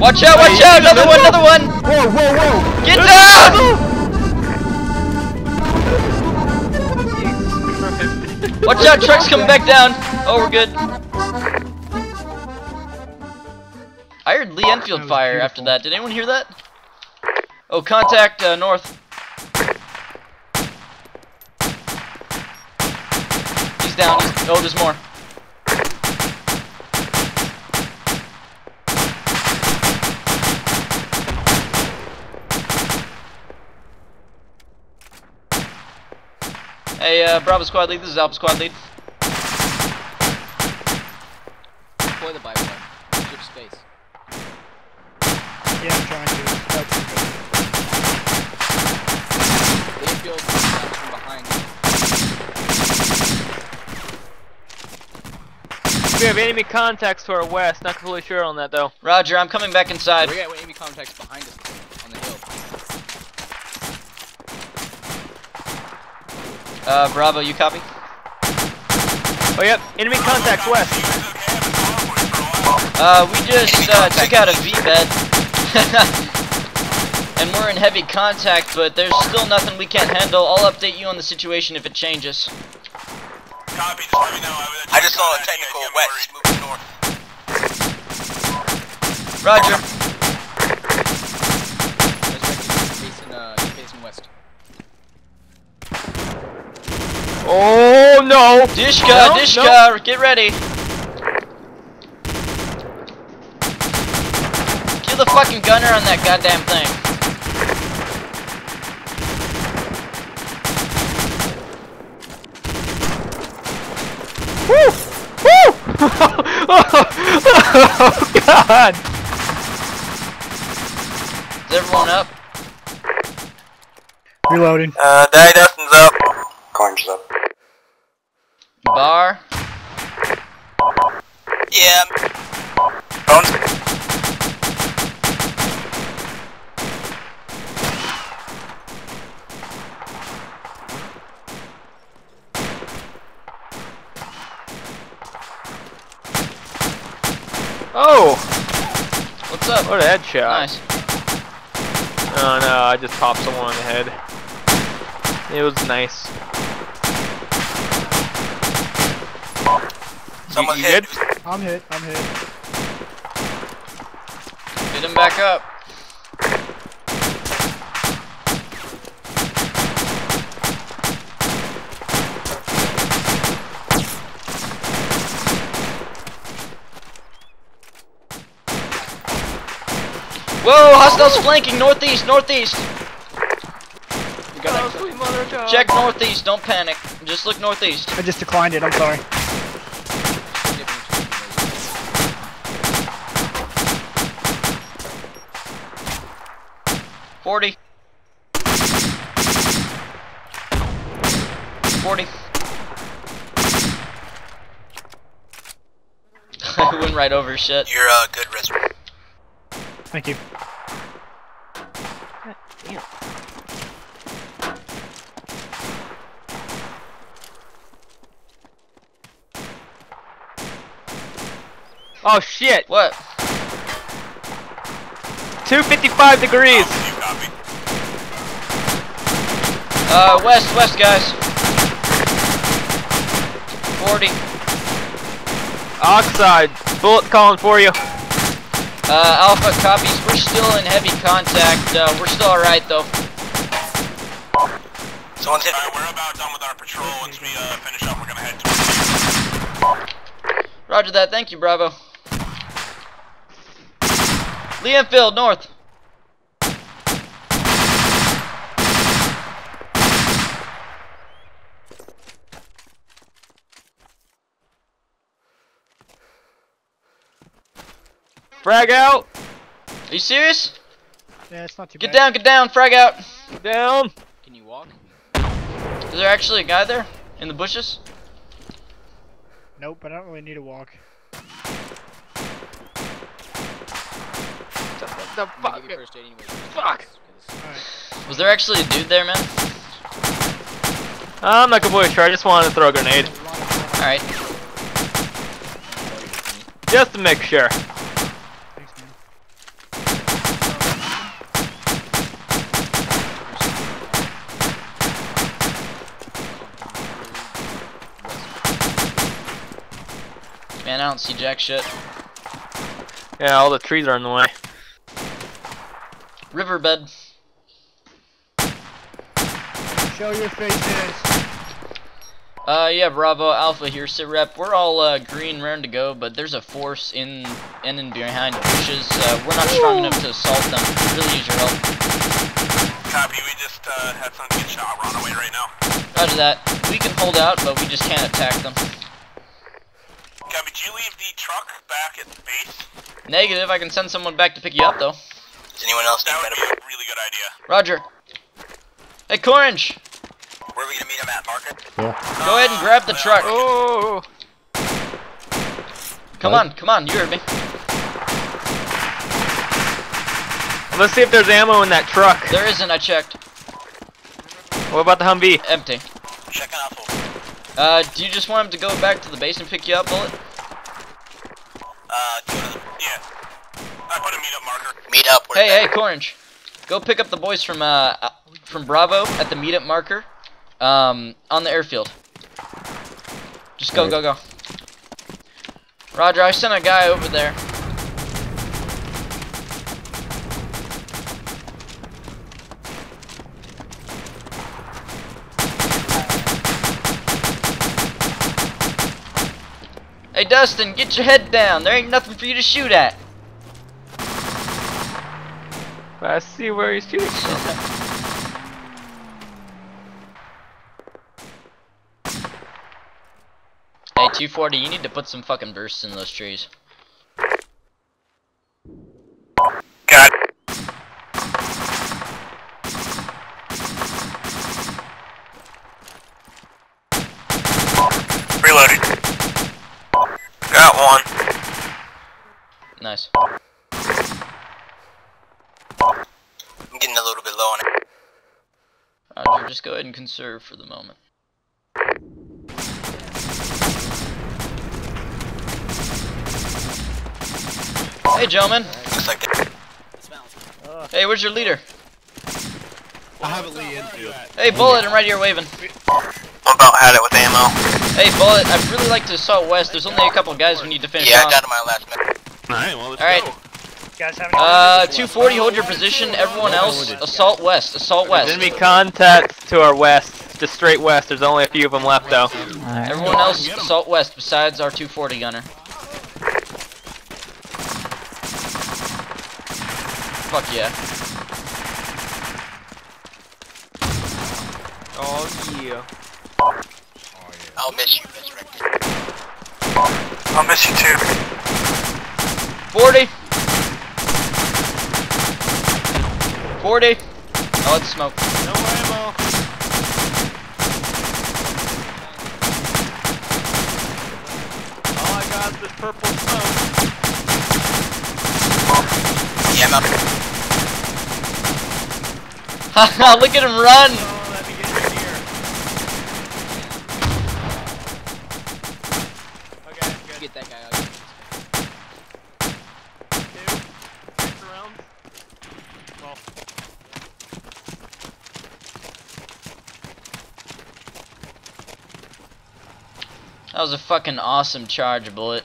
Watch out, watch out! Another one, another one! Whoa, whoa, whoa! Get down! Watch out, truck's coming back down! Oh, we're good. I heard Lee Enfield fire after that. Did anyone hear that? Oh, contact uh, north. He's down. He's, oh, there's more. Hey, uh, Bravo Squad Lead, this is Alpha Squad Lead. Deploy the bipod. Give space. Yeah, I'm trying to. That's The Enfield comes from behind you. We have enemy contacts to our west. Not completely sure on that though. Roger, I'm coming back inside. We got enemy contacts behind us on the hill. Uh, Bravo, you copy? Oh yep, enemy contacts west. Uh, we just uh, took out a VBIED. and we're in heavy contact, but there's still nothing we can't handle. I'll update you on the situation if it changes. Copy, just let me know. I just saw a technical west moving north. Roger. Resurrected. Facing, uh, facing west. Oh no! Dishka, No, Dishka, get ready. Kill the fucking gunner on that goddamn thing. Woo! Woo! oh god! Is everyone up? Reloading. Uh, Daddy Dustin's up. Corn's up. Bar. Yeah. Bones. Oh! What's up? What a headshot. Nice. Oh no, I just popped someone on the head. It was nice. Someone's you hit. I'm hit. I'm hit. Get him back up. Whoa, hostiles flanking northeast, northeast. You got Oh, sweet mother. Check northeast, don't panic. Just look northeast. I just declined it. I'm sorry. Forty. Forty. I went right over shit. You're uh, good, Riz. Thank you. Oh shit! What? 255 degrees! You copy. Uh, west, west, guys. 40. Oxide, bullet calling for you. Uh, Alpha copies. We're still in heavy contact. Uh, we're still alright, though. Someone's hit. Alright, we're about done with our patrol. Once we uh, finish up, we're gonna head towards Roger that. Thank you, Bravo. Lee Enfield, north. Frag out! Are you serious? Yeah, it's not too bad. Get bad. down, get down, frag out. Down! Can you walk? Is there actually a guy there? In the bushes? Nope, I don't really need to walk. The I'm fuck? first aid anyway. Fuck. Alright. Was there actually a dude there, man? I'm not completely sure, I just wanted to throw a grenade. Alright. Just to make sure. Man, I don't see jack shit. Yeah, all the trees are in the way. Riverbed. Show your faces. Uh, yeah, Bravo Alpha here, sit rep. We're all uh, green, raring to go, but there's a force in in and behind the bushes. Uh, we're not strong enough to assault them. We really use your help. Copy, we just uh, had some good shot. We're on our way right now. Roger that. We can hold out, but we just can't attack them. Copy, did you leave the truck back at the base? Negative. I can send someone back to pick you up, though. Does anyone else That would be a really good idea. Roger. Hey, Corange. Where are we gonna meet him at, Market? Go ahead and grab the uh, truck. Oh, Come on, come on. You heard me. let's see if there's ammo in that truck. There isn't. I checked. What about the Humvee? Empty. Checking out full. Uh, do you just want him to go back to the base and pick you up, Bullet? Uh, two of them. Yeah. I put a meet up marker. Meet up. Hey, hey, Corange. Go pick up the boys from uh uh, from Bravo at the meetup marker, um, on the airfield. Just go, go, go. Roger, I sent a guy over there. Hey Dustin, get your head down. There ain't nothing for you to shoot at. I see where he's shooting. Hey, 240, you need to put some fucking bursts in those trees. Got Reloading. Got one. Nice. I'm getting a little bit low on it. Roger, just go ahead and conserve for the moment. Hey, gentlemen. Looks like Hey, where's your leader? I have a Lee Enfield. Hey, Bullet, I'm right here waving. I'm about had it with ammo. Hey, Bullet, I'd really like to assault West. There's only a couple guys we need to finish Yeah, I got him my last minute. Alright, well, let's Alright. go. You guys have any Uh, 240, hold your position. Everyone else, assault West. Assault West. Enemy contact to our west, just straight west. There's only a few of them left though. Everyone else, assault West besides our 240 gunner. Fuck yeah. Oh yeah. I'll miss you, Resurrected. I'll miss you too. 40. 40. Oh, let's smoke. No ammo. All I got is this purple smoke. Yeah, I'm up. Haha, look at him run! Oh, let me get in here. Okay, I'm good. Get that guy out. Two. Six rounds. Well, That was a fucking awesome charge, Bullet.